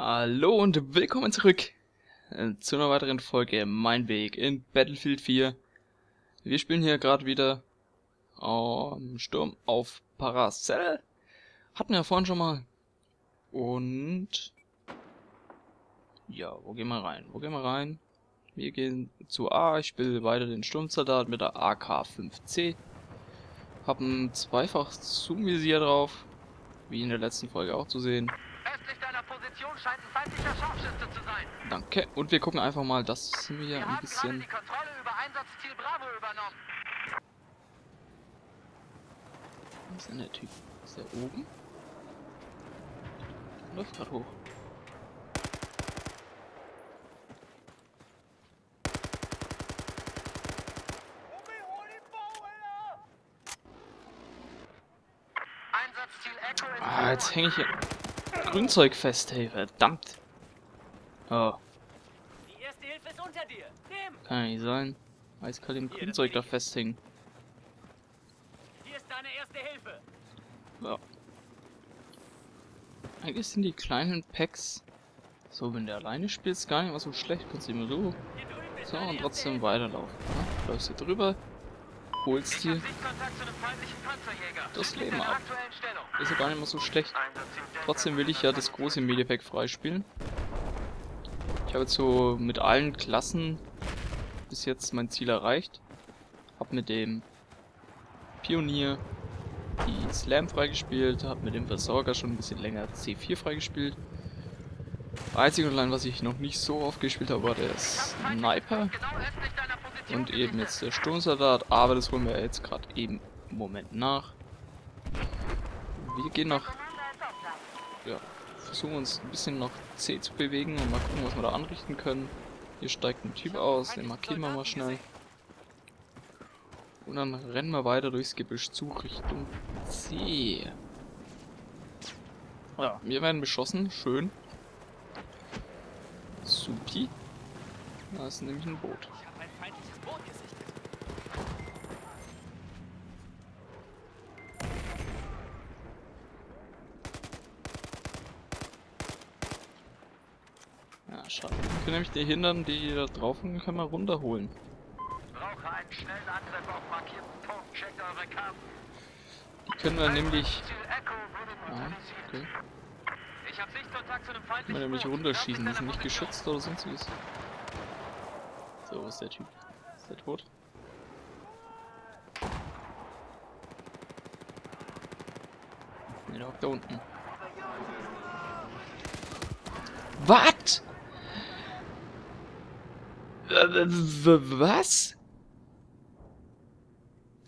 Hallo und willkommen zurück äh, zu einer weiteren Folge Mein Weg in Battlefield 4. Wir spielen hier gerade wieder ähm, Sturm auf Paracel. Hatten wir ja vorhin schon mal. Und ja, wo gehen wir rein? Wo gehen wir rein? Wir gehen zu A. Ich spiele weiter den Sturmsoldat mit der AK-5C. Hab ein zweifach Zoom-Visier drauf, wie in der letzten Folge auch zu sehen. Östlich deiner Position scheint ein feindlicher Scharfschütze zu sein. Danke. Und wir gucken einfach mal, dass wir Wir ein bisschen... die Kontrolle über Einsatzziel Bravo übernommen. Wo ist denn der Typ? Ist der oben? Der läuft gerade hoch. Ah, jetzt hänge ich hier Grünzeug fest, hey, verdammt. Oh, Die erste Hilfe ist unter dir. Nimm! kann ja nicht sein. Eiskalt im Grünzeug da festhängen. Hier ist deine erste Hilfe. Ja. Eigentlich sind die kleinen Packs, so wenn du alleine spielst, gar nicht mal so schlecht. Kannst du immer so, so und trotzdem weiterlaufen. Ja? Läufst hier drüber, holst dir. Das Leben ab. ist ja gar nicht mal so schlecht. Trotzdem will ich ja das große Medipack freispielen. Ich habe jetzt so mit allen Klassen bis jetzt mein Ziel erreicht. Hab mit dem Pionier die Slam freigespielt, hab mit dem Versorger schon ein bisschen länger C4 freigespielt. Einzig und allein, was ich noch nicht so oft gespielt habe, war der Sniper Und eben jetzt der Sturmsoldat, aber das holen wir jetzt gerade eben im Moment nach. Wir gehen nach ja, versuchen uns ein bisschen nach C zu bewegen und mal gucken, was wir da anrichten können. Hier steigt ein Typ aus, den markieren wir mal schnell. Und dann rennen wir weiter durchs Gebüsch zu Richtung C. Ja, wir werden beschossen, schön. Supi. Da ist nämlich ein Boot. Ich habe ein feindliches Boot gesichtet. Ja, schade. Wir können nämlich die hindern, die da drauf sind, können wir runterholen. Brauche einen schnellen Angriff auf markierten Punkt. Checkt eure Karten. Die können wir nämlich... Neutralisiert. okay. Ich habe Sichtkontakt zu einem Können wir feindlichen nämlich runterschießen, die sind nicht geschützt oder sonstiges. So, wo ist der Typ? Ist der tot? Ne, der hockt da unten. Was? Was?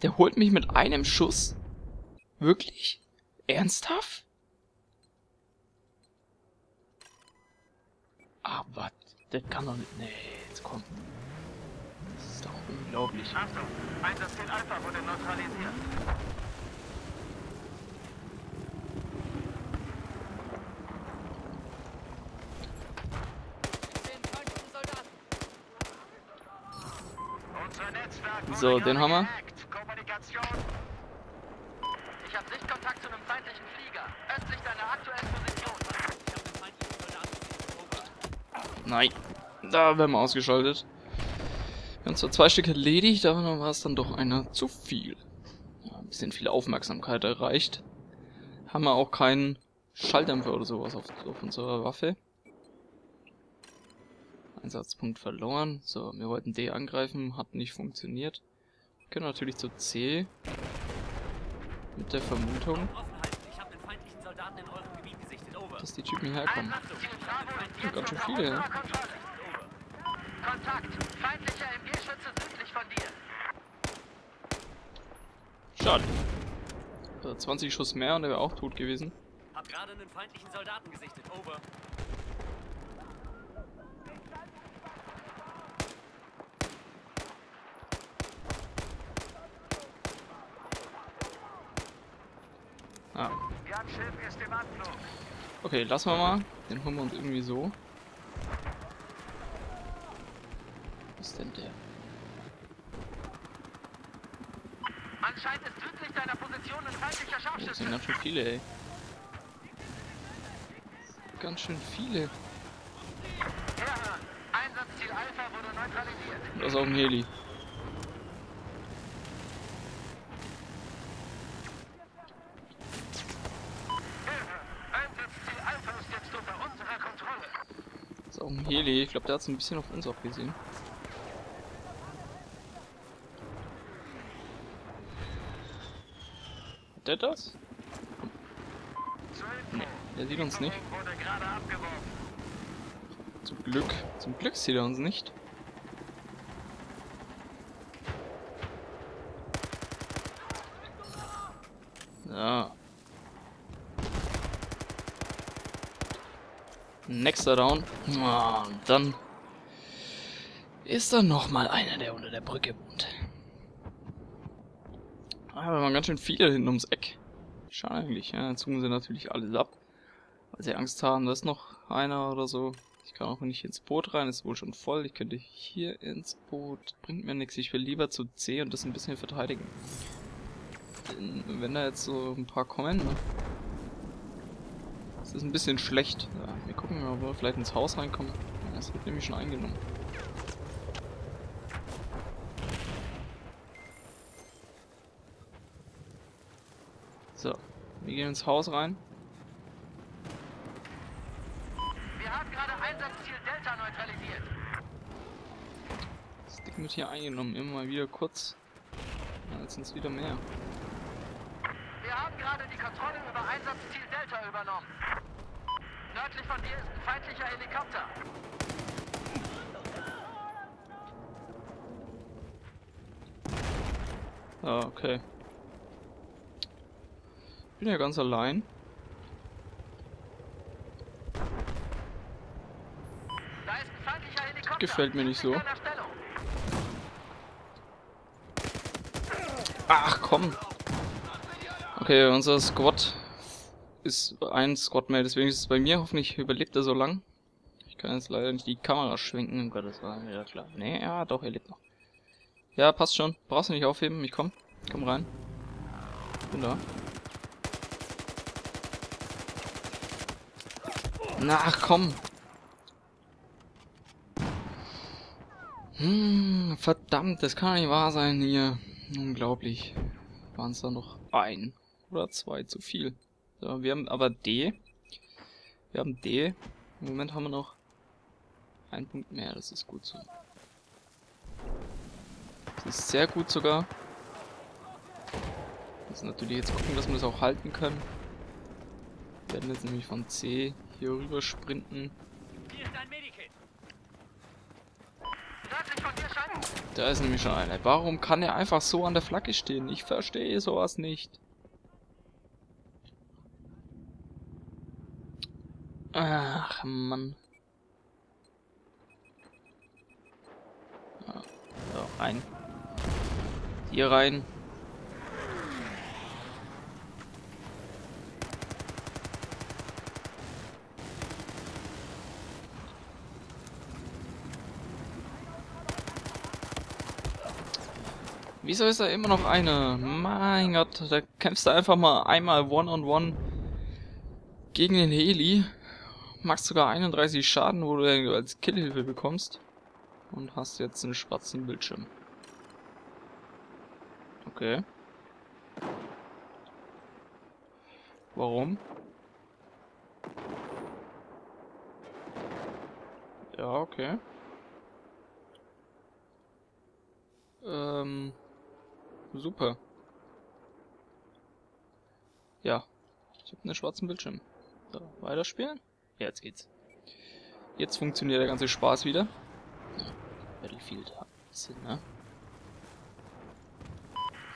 Der holt mich mit einem Schuss? Wirklich? Ernsthaft? Ah, was? Das kann doch nicht. Nee, jetzt komm. Das ist doch unglaublich. Achtung, Einsatzziel Alpha wurde neutralisiert. Den feindlichen Soldaten. Unser Netzwerk So, den haben wir. gehackt. Kommunikation. Ich habe Sichtkontakt zu einem feindlichen Flieger. Östlich deiner aktuellen Position. Ich habe den feindlichen Soldaten gesichtet. Over. Nein. Da werden wir ausgeschaltet. Wir haben zwar zwei Stück erledigt, aber dann war es dann doch einer zu viel. Ja, ein bisschen viel Aufmerksamkeit erreicht. Haben wir auch keinen Schalldämpfer oder sowas auf, auf unserer Waffe. Einsatzpunkt verloren. So, wir wollten D angreifen, hat nicht funktioniert. Können natürlich zu C. Mit der Vermutung, dass die Typen hierher kommen. Jetzt ganz schön viele, ja. Schade. Also 20 Schuss mehr und er wäre auch tot gewesen. Hab gerade einen feindlichen Soldaten gesichtet. Over. Ah, okay, lassen wir mal. Den holen wir uns irgendwie so. Was ist denn der? Anscheinend ist südlich deiner Position ein feindlicher Oh, das Scharfschütze. sind ganz schön viele, ey. ganz schön viele. Herhören. Einsatzziel Alpha wurde neutralisiert. Da ist auch ein Heli. Hilfe. Einsatzziel Alpha ist jetzt unter unserer Kontrolle. Da ist auch ein Heli. Ich glaube, der hat so ein bisschen auf uns abgesehen. Hat der das? Nee, der sieht uns nicht. Zum Glück. Zum Glück sieht er uns nicht. Ja. Nächster Down. Ah, und dann ist da noch mal einer, der unter der Brücke wohnt. Ah, da waren ganz schön viele hinten ums Eck. Schade eigentlich, ja. Dann zogen sie natürlich alles ab. Weil sie Angst haben, da ist noch einer oder so. Ich kann auch nicht ins Boot rein, ist wohl schon voll. Ich könnte hier ins Boot. Bringt mir nichts. Ich will lieber zu C und das ein bisschen verteidigen. Denn wenn da jetzt so ein paar kommen, ne? Das ist ein bisschen schlecht. Ja, wir gucken mal, ob wir vielleicht ins Haus reinkommen. Ja, das wird nämlich schon eingenommen. So, wir gehen ins Haus rein. Wir haben gerade Einsatzziel Delta neutralisiert. Das Ding wird hier eingenommen, immer mal wieder kurz. Ja, jetzt sind es wieder mehr. Wir haben gerade die Kontrolle über Einsatzziel Delta übernommen. Nördlich von dir ist ein feindlicher Helikopter. Ah, okay. Bin ja ganz allein. Da ist ein feindlicher Helikopter. Gefällt mir nicht so. Ach komm. Okay, unser Squad ist ein Squad-Mate, deswegen ist es bei mir. Hoffentlich überlebt er so lang. Ich kann jetzt leider nicht die Kamera schwenken. Oh Gott, das war ja klar. Nee, ja, doch, er lebt noch. Ja, passt schon. Brauchst du nicht aufheben. Ich komm. Komm rein. Bin da. Na, komm. Hm, verdammt, das kann nicht wahr sein hier. Unglaublich. Waren es da noch ein oder zwei zu viel. So, wir haben aber D. Wir haben D. Im Moment haben wir noch einen Punkt mehr, das ist gut so. Das ist sehr gut sogar. Wir müssen natürlich jetzt gucken, dass wir das auch halten können. Wir werden jetzt nämlich von C hier rüber sprinten. Da ist nämlich schon einer. Warum kann er einfach so an der Flagge stehen? Ich verstehe sowas nicht. Ach, Mann. So, rein. Hier rein. Wieso ist da immer noch eine? Mein Gott, da kämpfst du einfach mal einmal One-on-One gegen den Heli. Machst sogar 31 Schaden, wo du als Killhilfe bekommst. Und hast jetzt einen schwarzen Bildschirm. Okay. Warum? Ja, okay. Ähm. Super. Ja. Ich habe einen schwarzen Bildschirm. So, weiterspielen? Jetzt geht's. Jetzt funktioniert der ganze Spaß wieder. Battlefield hat bisschen, ne?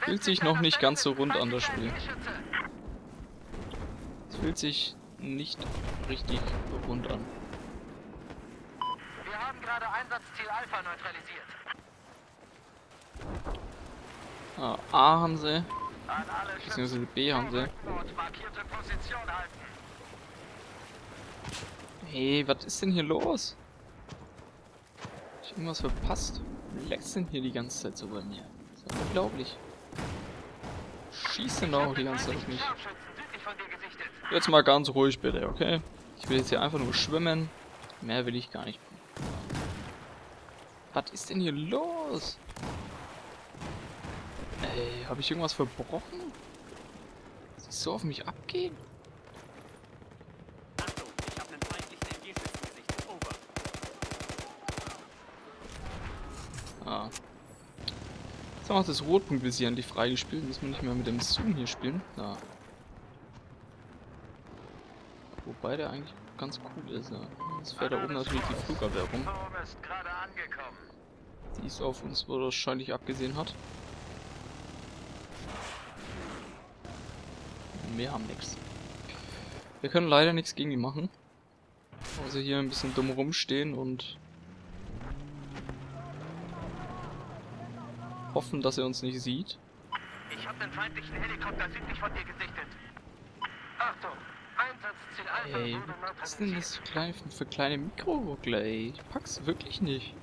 Fühlt sich noch nicht ganz so rund an, das Spiel. Es fühlt sich nicht richtig rund an. Wir haben gerade Einsatzziel Alpha neutralisiert. Ah, A haben sie, beziehungsweise B haben sie. Und markierte Position halten. Hey, was ist denn hier los? Hab ich irgendwas verpasst? Leckt's denn hier die ganze Zeit so bei mir? Das ist unglaublich. Schießt denn doch die ganze Zeit auf mich. Jetzt mal ganz ruhig bitte, okay? Ich will jetzt hier einfach nur schwimmen. Mehr will ich gar nicht. Was ist denn hier los? Ey, habe ich irgendwas verbrochen? Siehst so auf mich abgehen? Achtung, ich habe einen feindlichen MG-Schützen gesichtet. Over. Ah. Wir auch das Rotpunktvisier endlich freigespielt. Müssen wir nicht mehr mit dem Zoom hier spielen. Ja. Wobei der eigentlich ganz cool ist. Ja. Jetzt fährt da oben natürlich die Flugabwehr rum, ist die es auf uns wahrscheinlich abgesehen hat. Wir haben nichts. Wir können leider nichts gegen die machen. Also hier ein bisschen dumm rumstehen und hoffen, dass er uns nicht sieht. Ich habe den feindlichen Helikopter südlich von dir gesichtet. Achtung, Einsatzziel Alpha Ey, wurde was ist denn das für kleine, für kleine Mikroruckler, ey? Ich pack's wirklich nicht.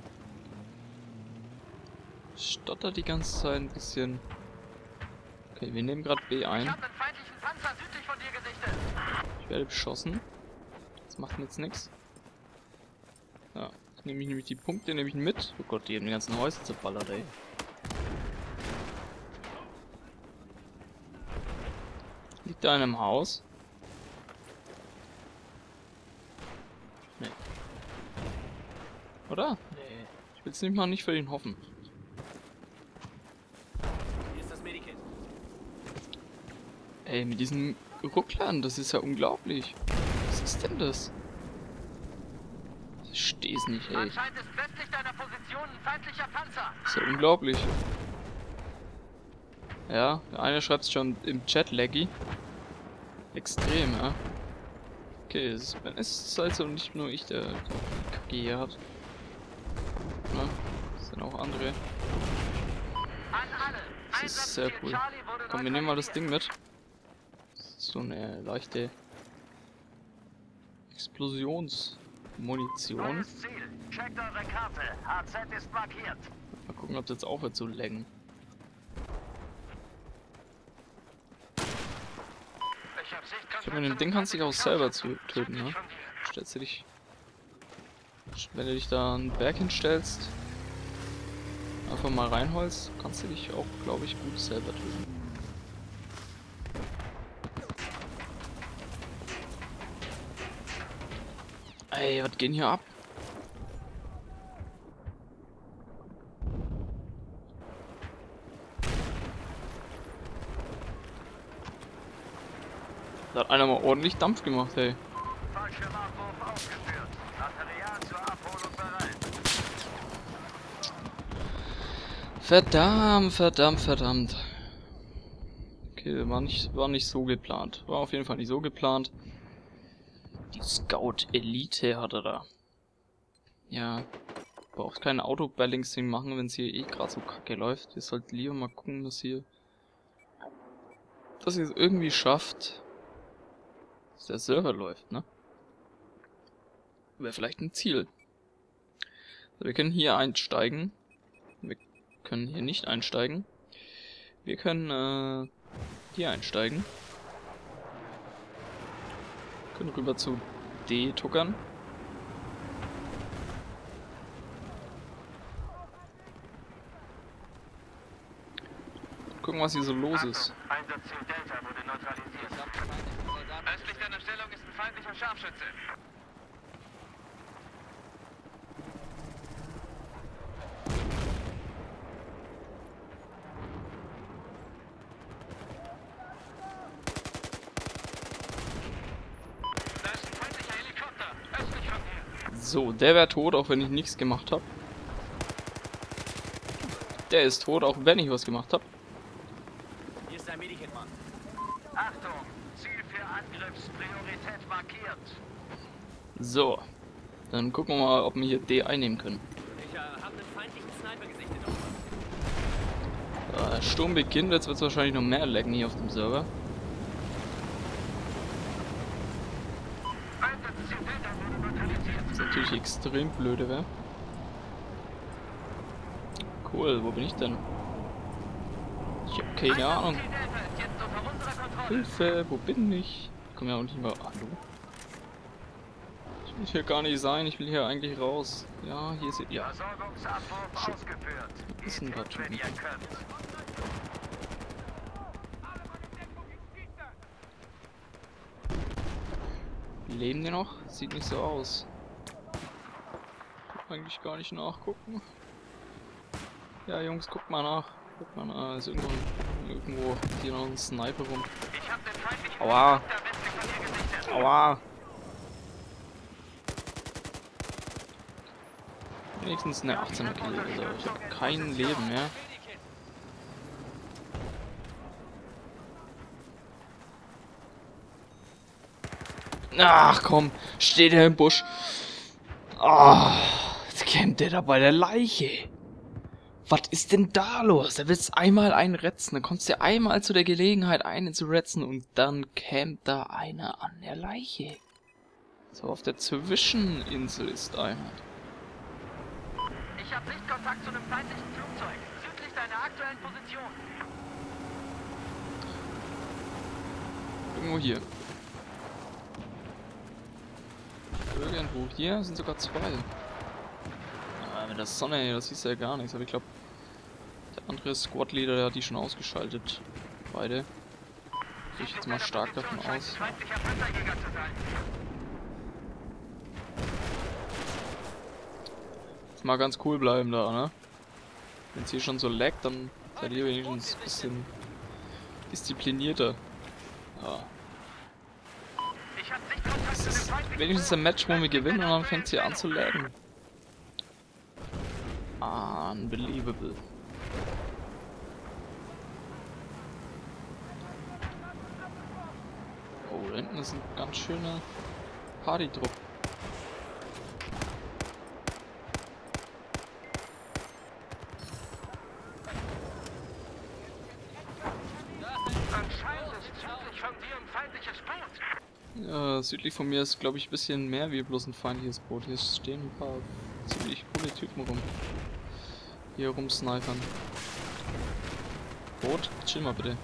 Stottert die ganze Zeit ein bisschen. Okay, wir nehmen gerade B Ich ein. habe einen feindlichen Panzer südlich von dir gesichtet. Ich werde beschossen. Das macht jetzt nichts. Ja, jetzt nehme ich nämlich die Punkte nehme ich mit. Oh Gott, die haben die ganzen Häuser zerballert, ey. Liegt da einer im Haus? Nee. Oder? Nee. Ich will es nicht mal nicht für ihn hoffen. Hier ist das Medikit. Ey, mit diesen Rucklern, das ist ja unglaublich. Was ist denn das? Ich versteh's nicht, ey. Anscheinend ist westlich deiner Position ein feindlicher Panzer. ist ja unglaublich. Ja, der eine schreibt schon im Chat laggy. Extrem, ja. Okay, es ist, also nicht nur ich, der, der Kacke hier hat. Na, es sind auch andere. Das ist sehr cool. Komm, wir nehmen mal das Ding mit. Das ist so eine leichte Explosionsmunition. Mal gucken, ob es jetzt aufhört zu laggen. Ich Ich meine, dem Ding kannst du dich auch selber zu töten, ne? Stellst du dich. Wenn du dich da einen Berg hinstellst, einfach mal reinholst, kannst du dich auch, glaube ich, gut selber töten. Ey, was geht hier ab? Da hat einer mal ordentlich Dampf gemacht, ey. Fallschirmabwurf ausgeführt. Material zur Abholung bereit. Verdammt, verdammt, verdammt. Okay, war nicht, war nicht so geplant. War auf jeden Fall nicht so geplant. Die Scout Elite hat er da. Ja. Braucht kein Auto-Balancing machen, wenn es hier eh gerade so kacke läuft. Ihr sollt lieber mal gucken, dass ihr dass ihr es irgendwie schafft, dass der Server läuft, ne? Wäre vielleicht ein Ziel. Also wir können hier einsteigen. Wir können hier nicht einsteigen. Wir können äh, hier einsteigen. Können rüber zu D tuckern. Gucken, was hier so los ist. Einsatzziel Delta wurde neutralisiert. Östlich deiner Stellung ist ein feindlicher Scharfschütze. Da ist ein feindlicher Helikopter. Östlich von hier. So, der wäre tot, auch wenn ich nichts gemacht habe. Der ist tot, auch wenn ich was gemacht habe. Hier ist dein Medikit, Mann. Achtung, Angriffspriorität markiert. So, dann gucken wir mal, ob wir hier D einnehmen können. Ich äh, habe einen feindlichen Sniper gesichtet. Over. Da der Sturm beginnt, jetzt wird es wahrscheinlich noch mehr laggen hier auf dem Server. Einsatzziel Delta wurde neutralisiert. Was natürlich extrem blöde wäre. Cool, wo bin ich denn? Ich hab keine Ahnung. Ist. Hilfe, wo bin ich? Ich komm ja auch nicht mal. Hallo? Ich will hier gar nicht sein, ich will hier eigentlich raus. Ja, hier ist... Ja, ausgeführt. ist denn da schon leben die noch? Sieht nicht so aus. Eigentlich gar nicht nachgucken. Ja, Jungs, guckt mal nach. Guckt mal nach. Ist irgendwo, irgendwo hier noch ein Sniper rum. Aua. Helikopter westlich von hier gesichtet. Aua! Wenigstens eine 18er Kill, also ich hab kein Leben mehr. Ach komm, steht er im Busch. Ah, jetzt kämmt der da bei der Leiche. Was ist denn da los? Da willst einmal einen retzen, dann kommst du einmal zu der Gelegenheit, einen zu retzen und dann campt da einer an der Leiche. So, auf der Zwischeninsel ist einer. Ich hab Sichtkontakt zu einem feindlichen Flugzeug. Südlich deiner aktuellen Position. Irgendwo hier. Irgendwo hier sind sogar zwei. Ah, mit der Sonne, das siehst du ja gar nichts. Aber ich glaube, andere Squad-Leader, der hat die schon ausgeschaltet. Beide. Gehe ich jetzt mal stark davon aus. Jetzt mal ganz cool bleiben da, ne? Wenn es hier schon so laggt, dann seid ihr wenigstens ein bisschen disziplinierter. Ja. Dem ist wenigstens ein Match, wo wir gewinnen und dann fängt sie an zu laggen. Unbelievable. Da hinten ist ein ganz schöner Partydruck. Ja, südlich von mir ist, glaube ich, ein bisschen mehr wie bloß ein feindliches Boot. Hier stehen ein paar ziemlich coole Typen rum. Hier rumsnipern. Boot, chill mal bitte.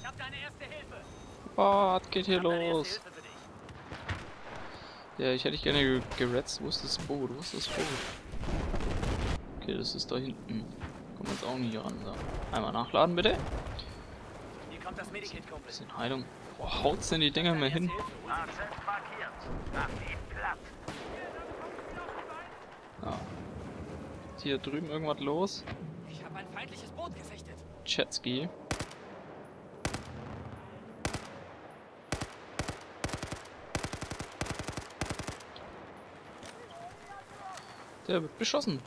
Ich hab deine erste Hilfe. Was geht hier Ich los? Ja, ich hätte dich gerne ge geretzt. Wo ist das Boot? Wo ist das Boot? Okay, das ist da hinten. Kommen wir jetzt auch nicht ran. So. Einmal nachladen, bitte. Hier kommt das Medikit-Kumpel. Bisschen Heilung. Boah, haut's denn die Dinger mehr hin? Ja. Ist hier drüben irgendwas los? Ich habe ein feindliches Boot gesichtet. Jetski. Der wird beschossen.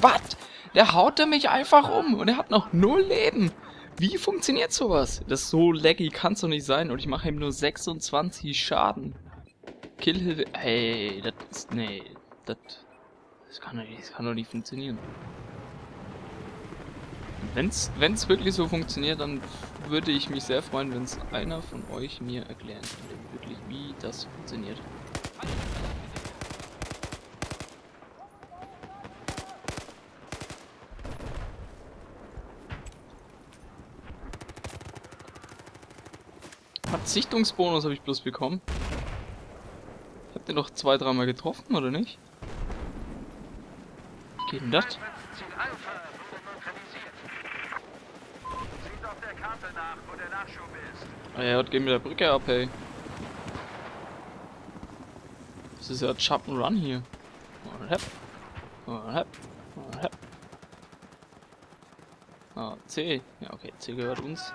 Was? Der haut er mich einfach um und er hat noch null Leben. Wie funktioniert sowas? Das ist so laggy kann's doch nicht sein und ich mache ihm nur 26 Schaden. Killhilfe. Ey, das ist. Nee. Das. Kann das kann doch nicht funktionieren. Wenn's, wenn's wirklich so funktioniert, dann würde ich mich sehr freuen, wenn es einer von euch mir erklären könnte, wirklich wie das funktioniert. Verzichtungsbonus habe ich bloß bekommen. Ich hab den doch zwei, dreimal getroffen, oder nicht? Geht denn das? Ziel Alpha wurde neutralisiert. Sieht auf der Karte Ah ja, geht mit der Brücke ab, ey. Das ist ja and Run hier. Und hepp. Und hepp. Und hepp. Ah, C. Ja, okay, C gehört uns.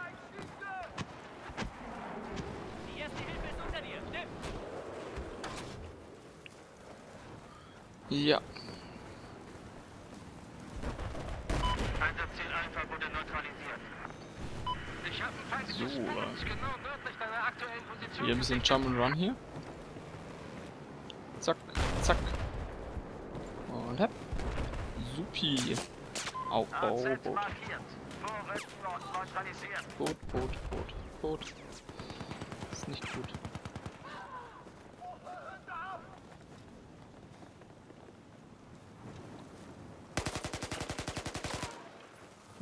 Ja. Einsatzziel Alpha wurde neutralisiert. Ich habe ein feindliches So. Wieder ein bisschen Jump and Run hier. Zack, zack. Und hepp. Supi. Au, au, Boot. Boot, Boot, Boot, Boot. Ist nicht gut.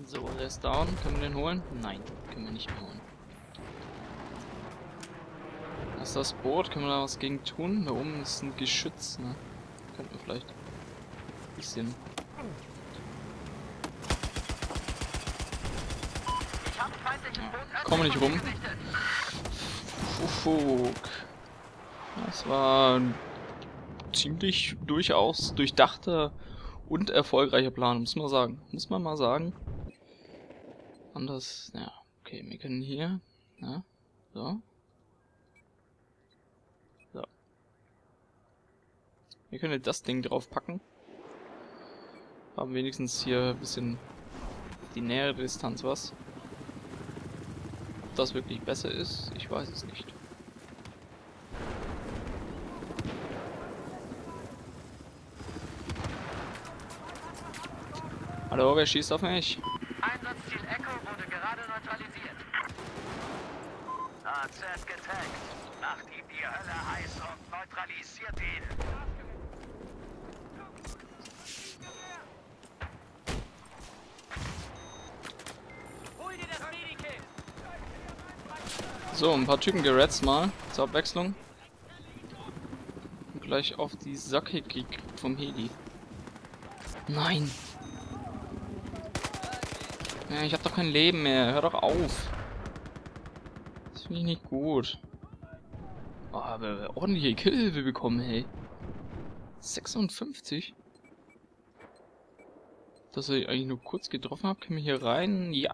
So, der ist down. Können wir den holen? Nein, können wir nicht mehr holen. Das ist das Boot. Können wir da was gegen tun? Da oben ist ein Geschütz, ne? Könnten wir vielleicht ein bisschen... Ich habe feindliches Boot komm nicht rum. Fufuk. Das war ein ziemlich durchaus durchdachter und erfolgreicher Plan, muss man sagen. Muss man mal sagen. Anders, ja, okay, wir können hier, ja, so. So. Wir können jetzt das Ding drauf packen. Haben wenigstens hier ein bisschen die nähere Distanz was. Ob das wirklich besser ist, ich weiß es nicht. Hallo, wer schießt auf mich? Einsatzziel Echo wurde gerade neutralisiert. AZ getaggt. Macht ihm die Hölle heiß und neutralisiert ihn. So, ein paar Typen geretzt mal zur Abwechslung. Und gleich auf die Sacke gekriegt vom Heli. Nein! Ja, ich hab doch kein Leben mehr. Hör doch auf. Finde ich nicht gut. Oh, aber wir ordentliche Killhilfe bekommen, hey. 56? Dass ich eigentlich nur kurz getroffen habe, können wir hier rein? Ja.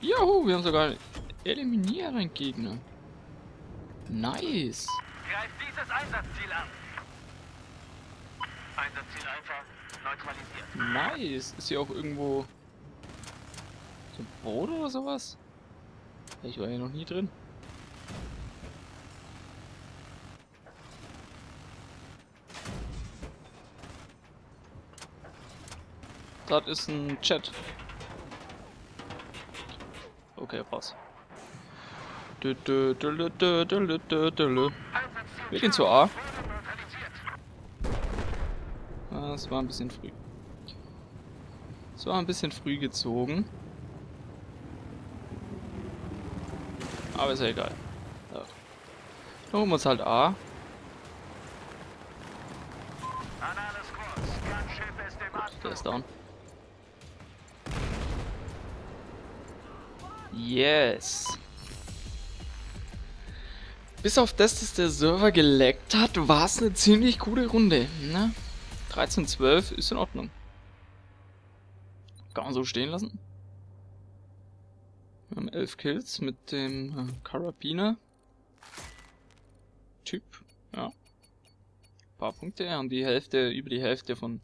Juhu, wir haben sogar eliminiert einen Gegner. Nice. Greift dieses Einsatzziel an. Einsatzziel einfach neutralisiert. Nice. Ist hier auch irgendwo so ein Boot oder sowas? Ich war hier noch nie drin. Das ist ein Chat. Okay, passt. Wir gehen zur A. Ah, das war ein bisschen früh. Das war ein bisschen früh gezogen. Aber ist ja egal. Ja. Dann holen wir uns halt A. Der ist down. Yes. Bis auf das, dass der Server geleckt hat, war es eine ziemlich coole Runde. Ne? 13-12 ist in Ordnung. Kann man so stehen lassen. Wir haben 11 Kills mit dem äh, Karabiner. Typ. Ja. paar Punkte. Haben die Hälfte, über die Hälfte von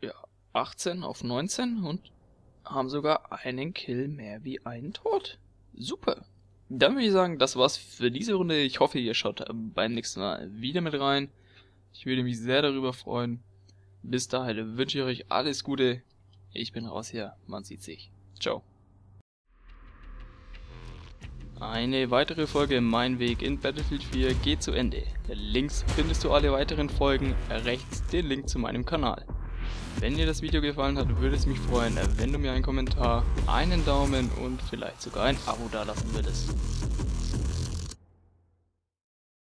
ja, 18 auf 19 und haben sogar einen Kill mehr wie einen Tod. Super. Dann würde ich sagen, das war's für diese Runde. Ich hoffe, ihr schaut beim nächsten Mal wieder mit rein. Ich würde mich sehr darüber freuen. Bis dahin wünsche ich euch alles Gute. Ich bin raus hier. Man sieht sich. Ciao. Eine weitere Folge Mein Weg in Battlefield 4 geht zu Ende. Links findest du alle weiteren Folgen, rechts den Link zu meinem Kanal. Wenn dir das Video gefallen hat, würde es mich freuen, wenn du mir einen Kommentar, einen Daumen und vielleicht sogar ein Abo dalassen würdest.